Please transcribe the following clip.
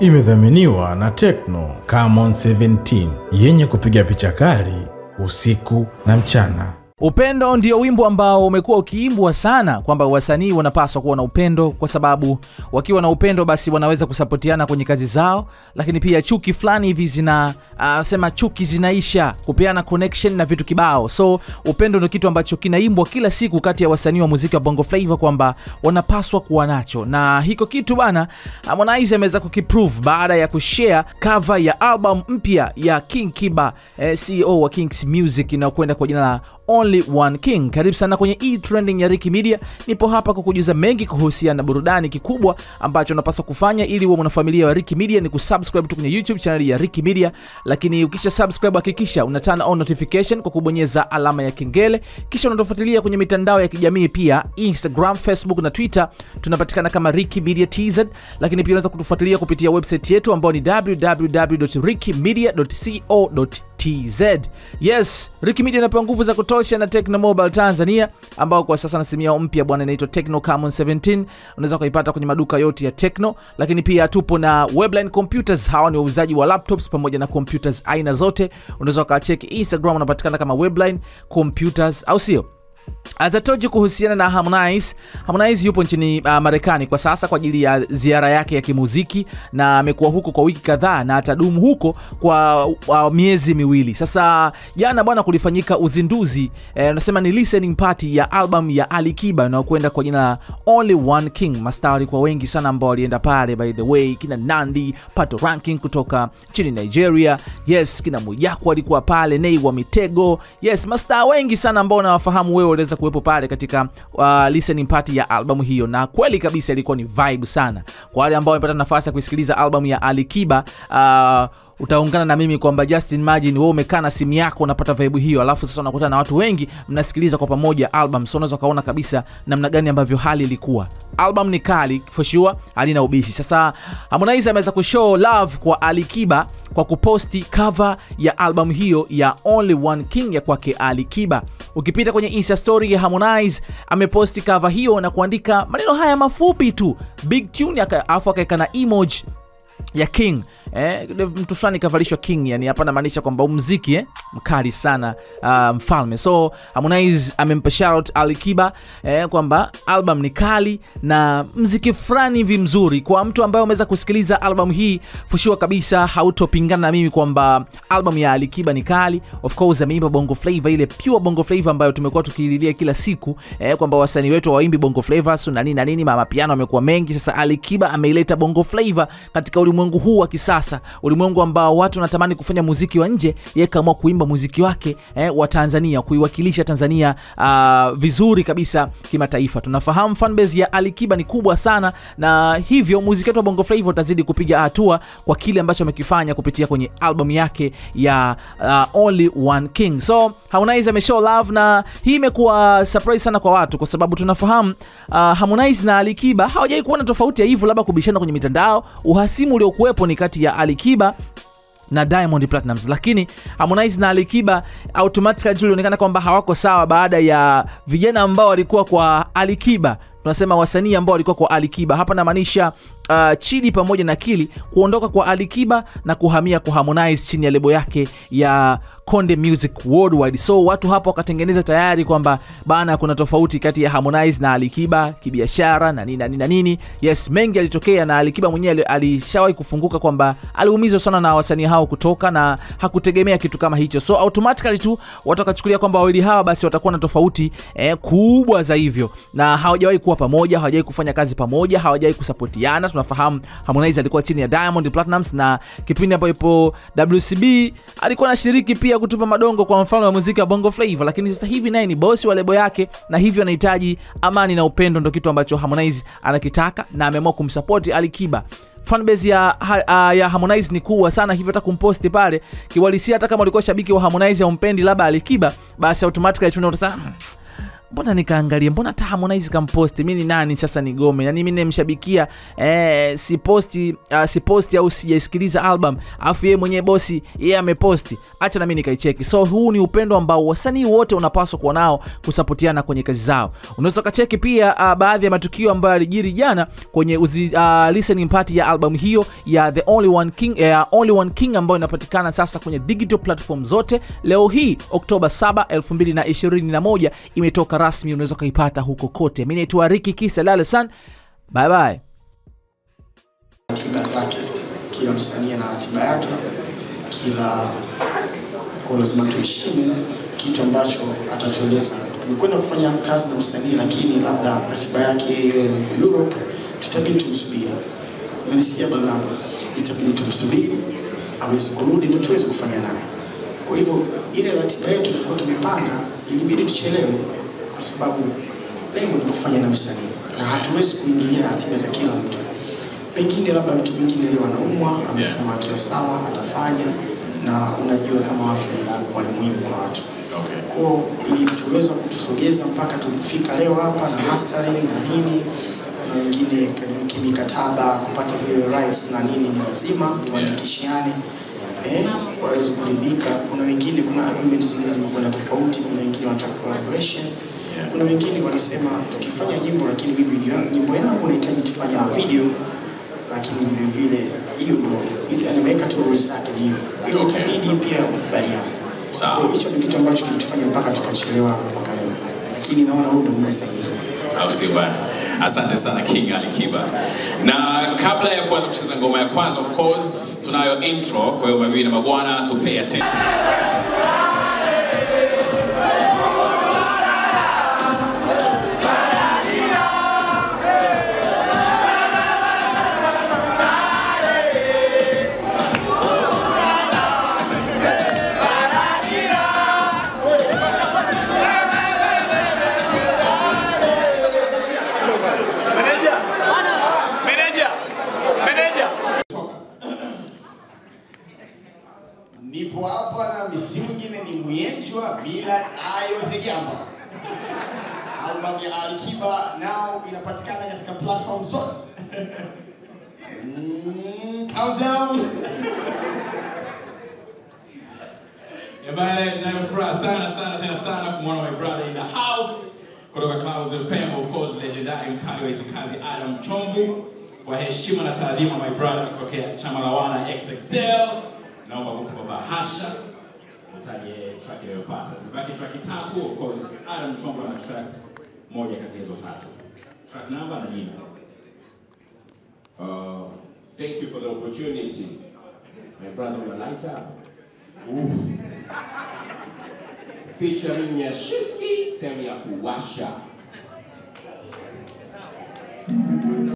imedhaminiwa na Tecno Camon 17 yenye kupiga picha kali usiku na mchana. Upendo ndio wimbo ambao umekuwa ukiimbwa sana kwamba wasanii wanapaswa kuwa na upendo, kwa sababu wakiwa na upendo basi wanaweza kusapotiana kwenye kazi zao, lakini pia chuki fulani hivi zina uh, sema chuki zinaisha, kupeana connection na vitu kibao. So upendo ndio kitu ambacho kinaimbwa kila siku kati ya wasanii wa muziki wa Bongo Flava kwamba wanapaswa kuwa nacho, na hiko kitu bana, Harmonize ameweza kukiprove baada ya kushare cover ya album mpya ya King Kiba, eh, CEO wa Kings Music inayokwenda kwa jina la Only One King. Karibu sana kwenye e trending ya Ricky Media. Nipo hapa kukujuza mengi kuhusiana na burudani. Kikubwa ambacho unapaswa kufanya ili uwe mwanafamilia wa Ricky Media ni kusubscribe tu kwenye YouTube channel ya Ricky Media, lakini ukisha subscribe hakikisha una turn on notification kwa kubonyeza alama ya kengele, kisha unatufuatilia kwenye mitandao ya kijamii pia Instagram, Facebook na Twitter tunapatikana kama Ricky Media TZ, lakini pia unaweza kutufuatilia kupitia website yetu ambayo ni www.rickymedia.co.tz TZ. Yes, Ricky Media inapewa nguvu za kutosha na Tecno Mobile Tanzania ambao kwa sasa na mpya bwana inaitwa Tecno Camon 17. Unaweza kuipata kwenye maduka yote ya Tecno, lakini pia tupo na Webline Computers. Hawa ni wauzaji wa laptops pamoja na computers aina zote. Unaweza ukacheki Instagram, unapatikana kama Webline Computers, au sio? As I told you kuhusiana na Harmonize, Harmonize yupo nchini uh, Marekani kwa sasa kwa ajili ya ziara yake ya kimuziki na amekuwa huko kwa wiki kadhaa na atadumu huko kwa uh, miezi miwili. Sasa jana bwana, kulifanyika uzinduzi eh, nasema ni listening party ya album ya Ali Kiba inayokwenda kwa jina la Only One King. Mastaa walikuwa wengi sana ambao walienda pale, by the way, kina Nandi, Pato Ranking kutoka nchini Nigeria, yes, kina Mwijaku alikuwa pale, Nay wa Mitego, yes, mastaa wengi sana ambao nawafahamu wewe waliweza kuwepo pale katika uh, listening party ya albamu hiyo, na kweli kabisa ilikuwa ni vibe sana. Kwa wale ambao wamepata nafasi ya kuisikiliza albamu ya Alikiba uh, utaungana na mimi kwamba just imagine wewe umekaa na simu yako unapata vibe hiyo, alafu sasa unakutana na watu wengi mnasikiliza kwa pamoja album, so unaweza kaona kabisa namna gani ambavyo hali ilikuwa. Album ni kali for sure, halina ubishi. Sasa Harmonize ameweza kushow love kwa Alikiba kwa kuposti cover ya album hiyo ya Only One King ya kwake Ali Kiba. Ukipita kwenye Insta story ya Harmonize ameposti cover hiyo na kuandika maneno haya mafupi tu, big tune, afu akaweka na emoji ya king eh, mtu fulani kavalishwa king, yani hapa namaanisha kwamba muziki eh, mkali sana uh, mfalme. So Harmonize amempa shout Alikiba eh, kwamba album ni kali na mziki fulani hivi mzuri. Kwa mtu ambaye umeweza kusikiliza album hii fushua kabisa hautopingana na mimi kwamba album ya Alikiba ni kali. Of course ameimba bongo flavor, ile pure bongo flavor ambayo tumekuwa tukiililia kila siku eh, kwamba wasanii wetu waimbi bongo flavor na nini na nini, mama piano amekuwa mengi. Sasa Alikiba ameileta bongo flavor katika ulimwengu huu wa kisasa, ulimwengu ambao watu wanatamani kufanya muziki wa nje, yeye kaamua kuimba muziki wake eh, wa Tanzania, kuiwakilisha Tanzania uh, vizuri kabisa kimataifa. Tunafahamu fanbase ya Alikiba ni kubwa sana, na hivyo muziki wetu wa Bongo Flava utazidi kupiga hatua kwa kile ambacho amekifanya kupitia kwenye album yake ya uh, Only One King. So Harmonize ameshow love na hii imekuwa surprise sana kwa watu, kwa sababu tunafahamu uh, Harmonize na Alikiba hawajai kuona tofauti ya hivyo, labda kubishana kwenye mitandao. Uhasimu uliokuwepo ni kati ya Alikiba na Diamond Platnumz, lakini Harmonize na Alikiba automatically ilionekana kwamba hawako sawa baada ya vijana ambao walikuwa kwa Ali Kiba tunasema wasanii ambao walikuwa kwa Alikiba hapa namaanisha uh, Chidi pamoja na Kili kuondoka kwa Alikiba na kuhamia kwa Harmonize chini ya lebo yake ya Konde Music Worldwide. So watu hapo wakatengeneza tayari kwamba bana, kuna tofauti kati ya Harmonize na Alikiba kibiashara na nini na nini na nini. Yes, mengi yalitokea na Alikiba mwenyewe alishawahi kufunguka kwamba aliumizwa sana na wasanii hao kutoka na hakutegemea kitu kama hicho. So automatically tu watu wakachukulia kwamba wawili hawa basi watakuwa na tofauti eh, kubwa za hivyo, na hawajawahi kuwa pamoja, hawajawai kufanya kazi pamoja, hawajawai kusapotiana. Tunafahamu Harmonize alikuwa chini ya Diamond Platnumz na kipindi ambapo WCB alikuwa anashiriki pia kutupa madongo kwa mfano wa muziki wa Bongo Flava, lakini sasa hivi naye ni bosi wa lebo yake, na hivyo anahitaji amani na upendo, ndo kitu ambacho Harmonize anakitaka na ameamua kumsupport Ali Kiba. Fanbase ya, uh, ya Harmonize ni kubwa sana, hivyo hata kumposti pale kiwalisia, hata kama ulikuwa shabiki wa Harmonize au mpendi labda Alikiba, basi automatically tunaona mbona nikaangalia? Mbona hata Harmonize kamposti? Mi ni nani sasa nigome? Yani mi nimshabikia eh, siposti uh, siposti au sijaisikiliza album alafu yeye mwenyewe bosi yeye yeah, ameposti. Acha na mimi nikaicheki. So huu ni upendo ambao wasanii wote unapaswa kuwa nao kusapotiana kwenye kazi zao. Unaweza ukacheki pia uh, baadhi ya matukio ambayo yalijiri jana kwenye uzi, uh, listening party ya album hiyo ya the only one king, uh, only one king ambayo inapatikana sasa kwenye digital platform zote. Leo hii oktoba 7 2021 imetoka rasmi unaweza ukaipata huko kote mi naitwa riki kisa lale san bye bye ratiba zake. Kila msanii ana ratiba yake, kila kwa lazima tuheshimu kitu ambacho atatueleza. Tumekwenda kufanya kazi na msanii, lakini labda ratiba yake yeye yuko Europe, tutabidi tumsubiri. Umenisikia bwana? Itabidi tumsubiri aweze kurudi ndio tuweze kufanya naye. Kwa hivyo ile ratiba yetu tulikuwa tumepanga, ilibidi tuchelewe kwa sababu lengo ni kufanya na msanii na hatuwezi kuingilia hatima za kila mtu pengine labda mtu mwingine leo anaumwa, amesema akiwa sawa atafanya, na unajua kama afya inakuwa ni muhimu kwa watu Okay. kwa tuweza kutusogeza mpaka tulipofika leo hapa na mastering na nini. na wengine kimikataba kupata zile rights na nini ni lazima tuandikishiane eh, waweze kuridhika. Kuna wengine kuna agreements zingine zimekwenda tofauti, kuna wengine wanataka collaboration kuna wengine wanasema tukifanya nyimbo lakini mimi nyimbo yangu nahitaji tufanye na video. Lakini vile vile hiyo ndo hizi anaweka tu rules zake ni hivyo hiyo Okay. itabidi pia ukubaliane. Sawa. Hicho ni kitu ambacho kilitufanya mpaka tukachelewa mpaka leo lakini naona huu ndo muda sahihi. Au sio bwana? Asante sana king ali kiba. Na kabla ya kuanza kucheza ngoma ya kwanza of course tunayo intro. Kwa hiyo mabibi na mabwana tupe attention mm, countdown sana sana tena sana kumwona my brother in the house kutoka Clouds Fame, of course legendary kazi Adam. Kwa heshima na taadhima my brother kutokea chama XXL, naomba kukupa bahasha utaje track track tatu, of course Adam ana track moja kati ya hizo tatu. Track number na jina. Uh, thank you for the opportunity. My brother Malaika. Featuring Nyashiski, Temya